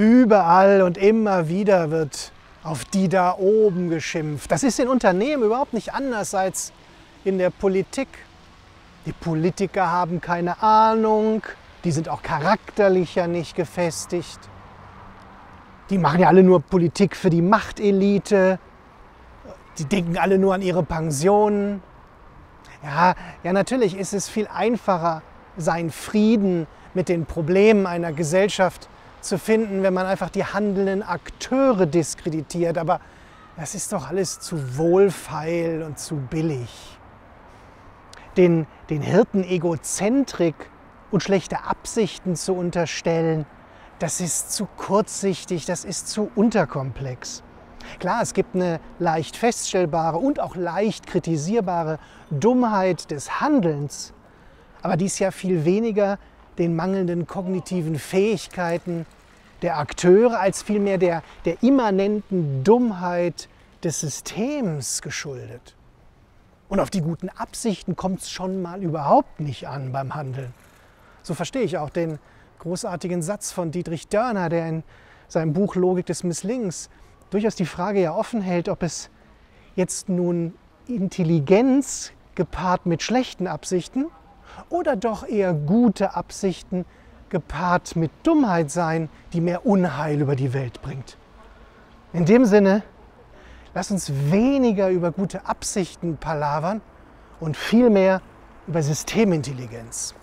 Überall und immer wieder wird auf die da oben geschimpft. Das ist in Unternehmen überhaupt nicht anders als in der Politik. Die Politiker haben keine Ahnung, die sind auch charakterlich ja nicht gefestigt. Die machen ja alle nur Politik für die Machtelite. Die denken alle nur an ihre Pensionen. Ja, ja, natürlich ist es viel einfacher, seinen Frieden mit den Problemen einer Gesellschaft zu finden, wenn man einfach die handelnden Akteure diskreditiert. Aber das ist doch alles zu wohlfeil und zu billig. Den, den Hirten Egozentrik und schlechte Absichten zu unterstellen, das ist zu kurzsichtig, das ist zu unterkomplex. Klar, es gibt eine leicht feststellbare und auch leicht kritisierbare Dummheit des Handelns, aber die ist ja viel weniger den mangelnden kognitiven Fähigkeiten der Akteure als vielmehr der, der immanenten Dummheit des Systems geschuldet. Und auf die guten Absichten kommt es schon mal überhaupt nicht an beim Handeln. So verstehe ich auch den großartigen Satz von Dietrich Dörner, der in seinem Buch Logik des Misslings durchaus die Frage ja offen hält, ob es jetzt nun Intelligenz gepaart mit schlechten Absichten oder doch eher gute Absichten gepaart mit Dummheit sein, die mehr Unheil über die Welt bringt. In dem Sinne, lass uns weniger über gute Absichten palavern und viel mehr über Systemintelligenz.